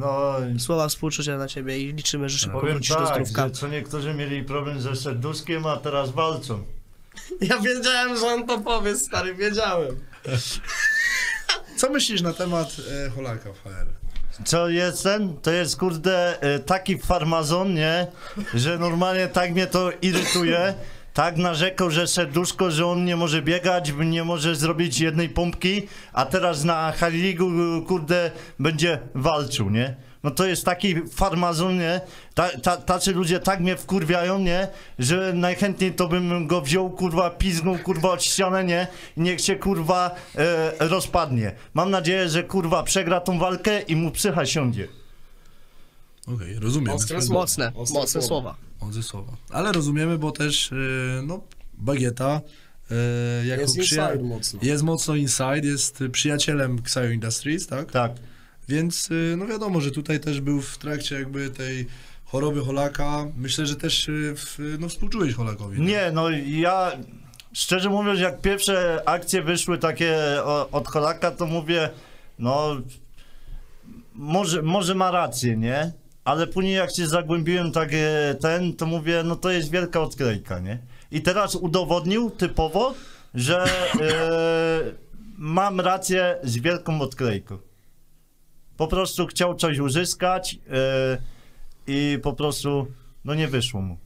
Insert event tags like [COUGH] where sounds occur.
No, Słowa współczucia dla ciebie i liczymy, że szybko powiem wrócisz do tak, zdrówka. że co niektórzy mieli problem ze serduszkiem, a teraz walczą. [LAUGHS] Ja wiedziałem, że on to powie, stary, wiedziałem. [LAUGHS] Co myślisz na temat e, Holaka w HR? Co jestem? To jest kurde e, taki farmazon, nie? Że normalnie tak mnie to irytuje. Tak narzekał, że serduszko, że on nie może biegać, nie może zrobić jednej pompki, a teraz na Haligu kurde będzie walczył, nie? No to jest taki farmazon, nie? Ta, ta, tacy ludzie tak mnie wkurwiają, nie? Że najchętniej to bym go wziął, kurwa, pizgnął, kurwa, od ścianę, nie? I niech się, kurwa, e, rozpadnie. Mam nadzieję, że, kurwa, przegra tą walkę i mu psycha siądzie. Okej. Ostre Twój- słowo. Mocne, Ostre mocne słowa. słowa. Słowa. Ale rozumiemy, bo też, e, no, Bagieta e, jako Jest przyja- inside mocno. jest mocno inside, jest przyjacielem Xayo Industries, tak? Tak. Więc y, no wiadomo, że tutaj też był w trakcie jakby tej choroby Holaka. Myślę, że też y, w, no, współczułeś Holakowi. Nie, no ja szczerze mówiąc, jak pierwsze akcje wyszły takie od Holaka, to mówię, no może, może ma rację, nie? Ale później jak się zagłębiłem tak e, ten, to mówię, no to jest wielka odklejka, nie? I teraz udowodnił typowo, że e, mam rację z wielką odklejką. Po prostu chciał coś uzyskać e, i po prostu, no nie wyszło mu.